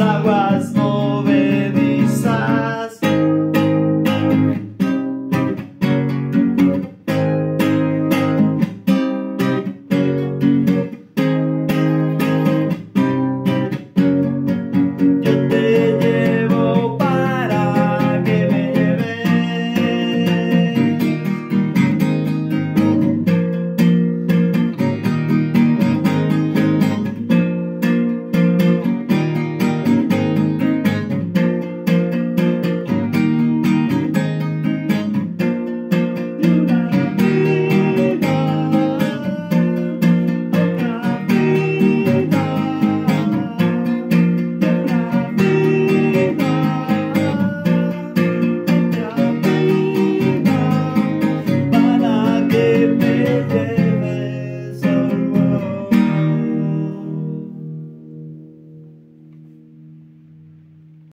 I was